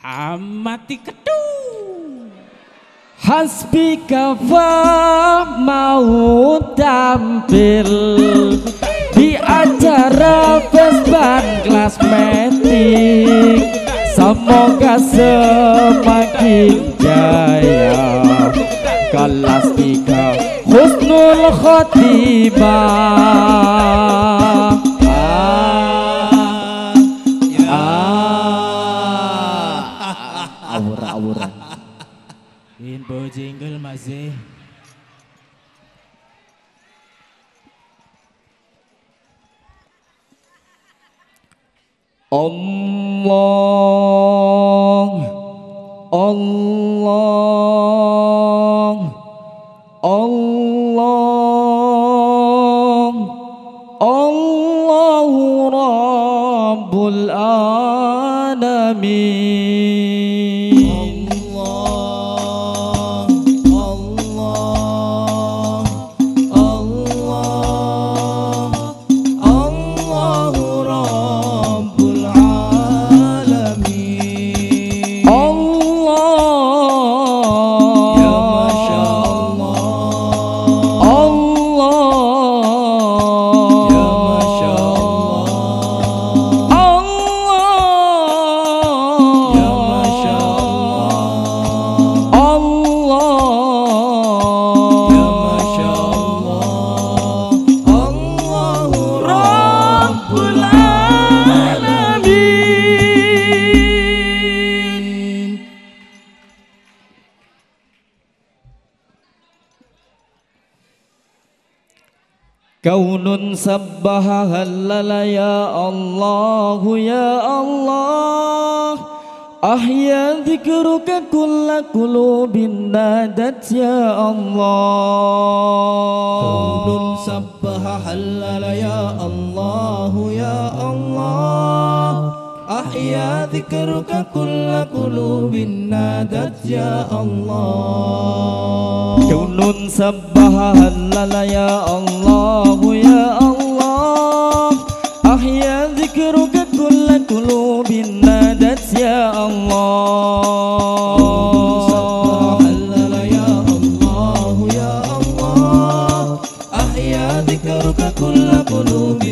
Amati kedu Hasbi kafa mau tampil. Di acara Vespan kelas metik. Semoga semakin jaya. Kelas tiga. Husnul Khotimah الله الله. Kaunun sabbaha ya Allah ya Allah. Ahya zikruka kulla kulubin nadat ya Allah. Kaunun sabbaha ya, ya Allah ya Allah. أحيا ذكرك كل قلوب نادت يا الله. كون سبح هلل يا الله يا الله. أحيا ذكرك كل قلوب نادت يا الله هلل يا الله يا الله. أحيا ذكرك كل قلوب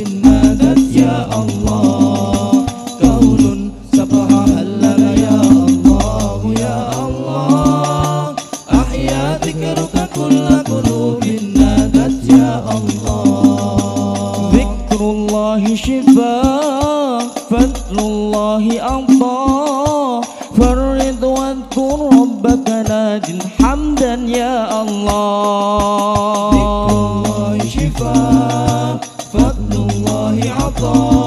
الله أعطى فرد واذكر ربك ناد حمدا يا ذكر الله الله شفاء فضل الله عطاء.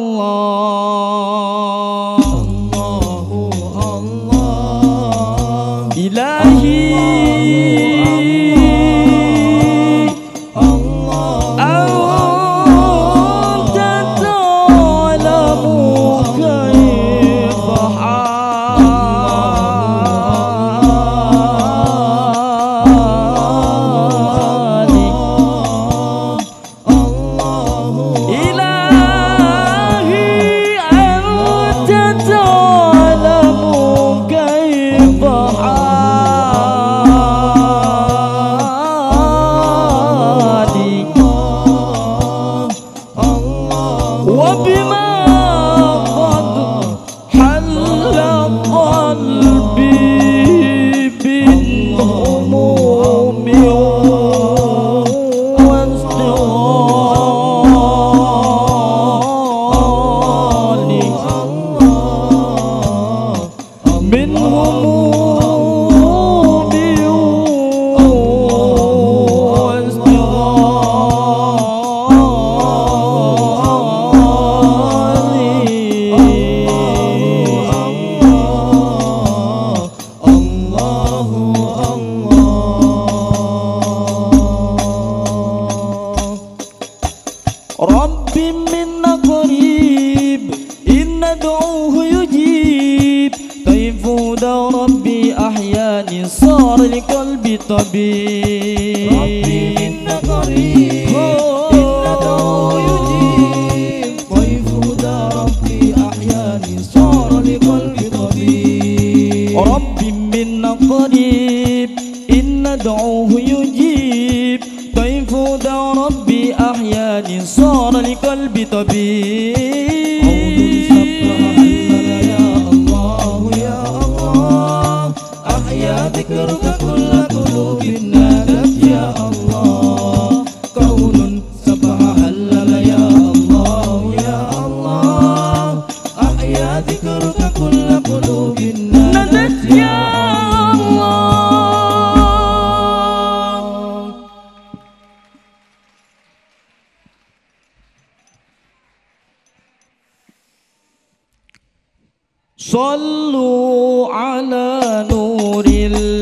الله صار لقلبي طبيب. ربي إن قريب دعوه يجيب. ربي أحياني صار لقلبي طبيب. ربي منا قريب إن ندعوه يجيب. طيف دع ربي أحياني صار لقلبي طبيب. صلوا على نور الله.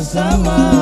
bersama